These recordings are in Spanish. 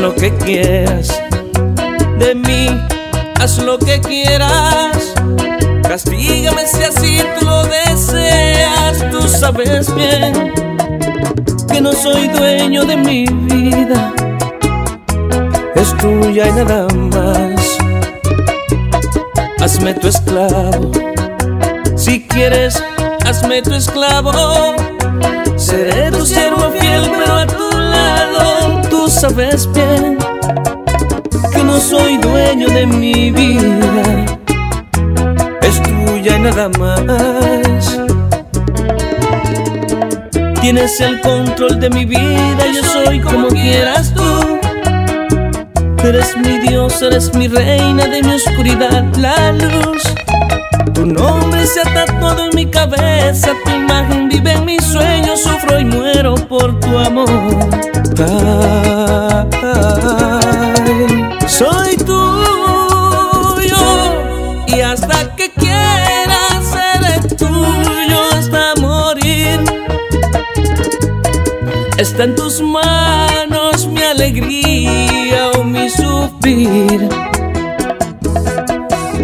lo que quieras de mí, haz lo que quieras. Castígame si así tú lo deseas. Tú sabes bien que no soy dueño de mi vida, es tuya y nada más. Hazme tu esclavo, si quieres, hazme tu esclavo. Seré tu siervo fiel, pero a tu lado tú sabes bien dueño de mi vida, es tuya y nada más. Tienes el control de mi vida, yo soy como quieras tú. Eres mi Dios, eres mi reina de mi oscuridad, la luz. Tu nombre se ha tatuado en mi cabeza, tu imagen vive en mis sueños, sufro y muero por tu amor. Ay, Está en tus manos mi alegría o mi sufrir.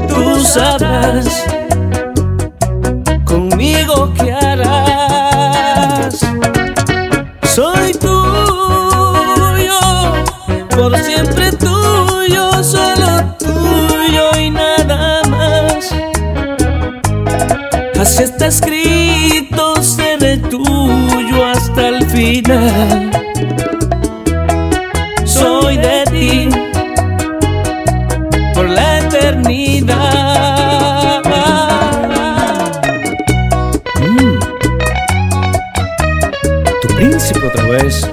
Tú sabrás conmigo qué harás. Soy tuyo, por siempre tuyo, solo tuyo y nada más. Así está escrito, Soy de ti por la eternidad. Mm. Tu príncipe otra vez.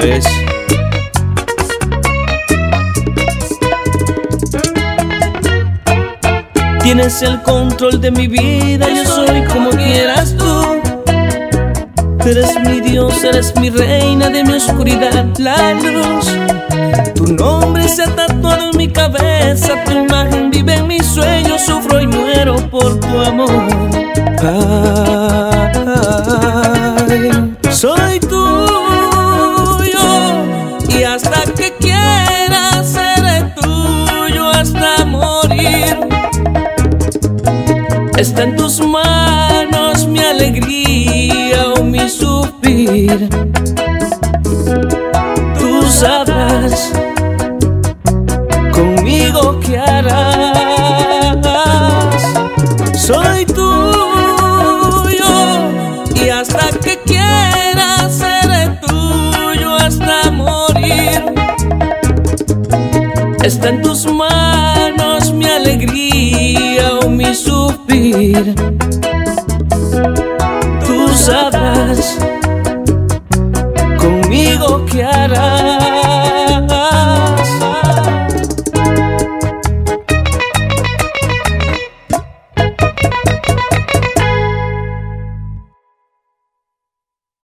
Vez. Tienes el control de mi vida, yo soy como quieras tú. Eres mi Dios, eres mi reina de mi oscuridad, la luz. Tu nombre se ha tatuado en mi cabeza, tu imagen vive en mis sueños, sufro y muero por tu amor. Ay, Está en tus manos mi alegría o mi sufrir. Tú sabrás conmigo qué harás. Soy tuyo y hasta que quieras seré tuyo hasta morir. Está en tus manos mi alegría o mi sufrir. Tú sabrás conmigo que harás.